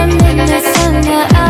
난 맨날 상하